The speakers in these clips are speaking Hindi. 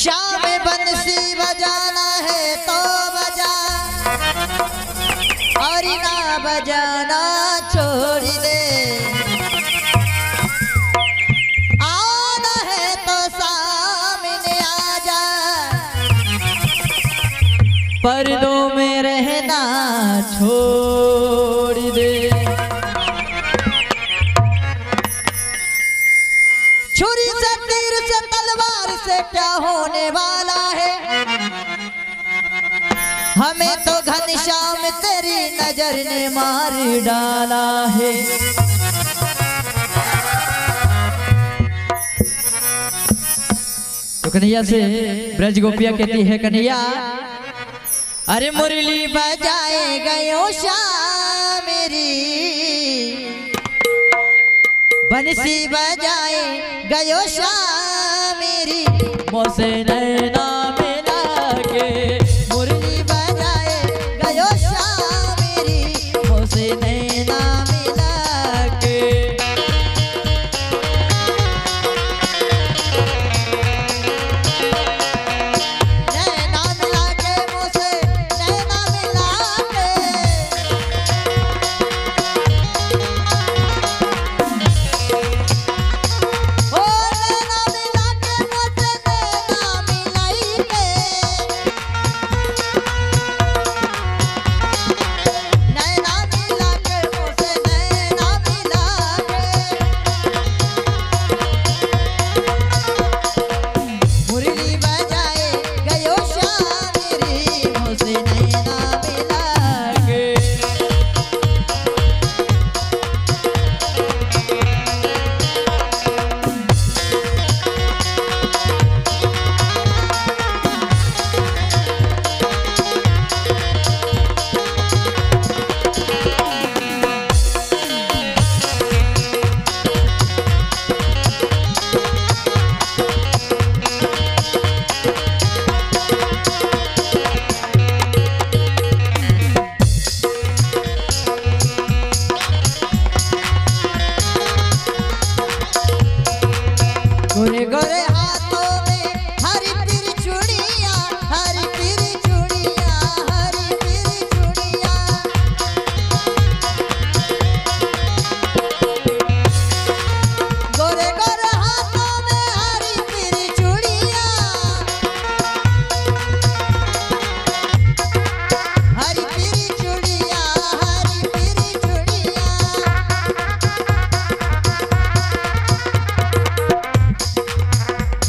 शाम बंसी बजाना है तो बजा। और ना बजाना छोड़ दे। आना है तो सामने आ जा पर्दों में रहना छोड़ से क्या होने वाला है। हमें तो घनश्याम तेरी नज़र ने मार डाला है। तो कन्हैया से ब्रज गोपिया कहती है कन्हैया अरे मुरली बजाए गयो श्याम मेरी। बंसी बजाए गयो Shyam como serena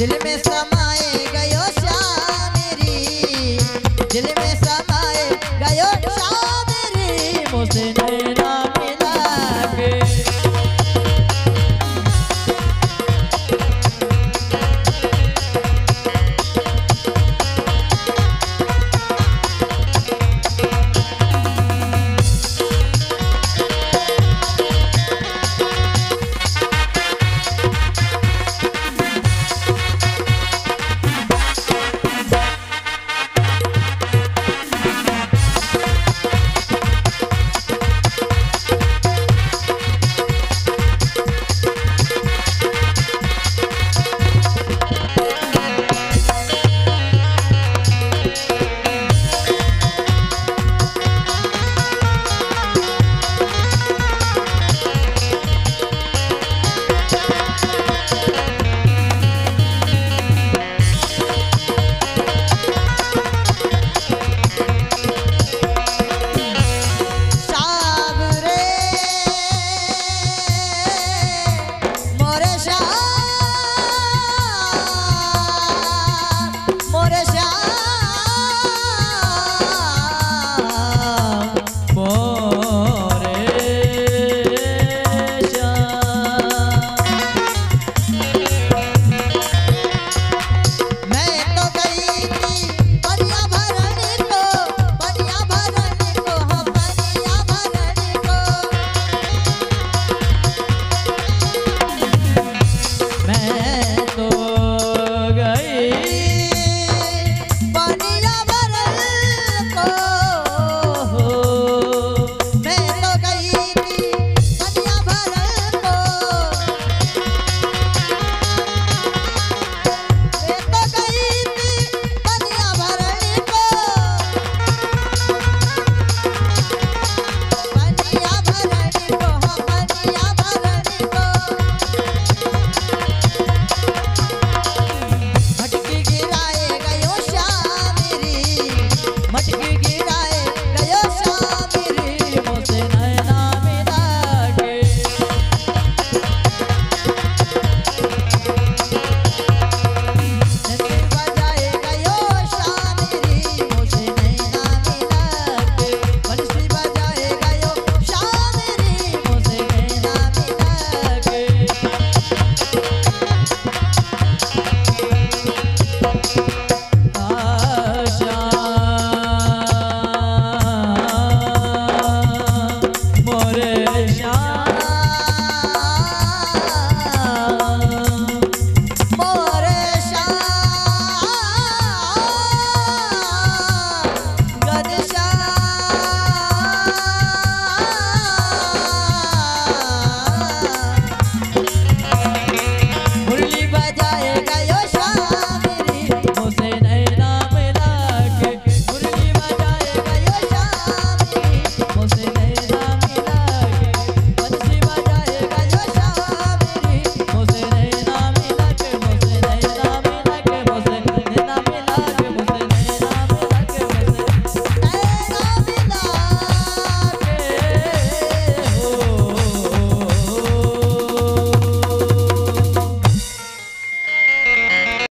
Ele me chama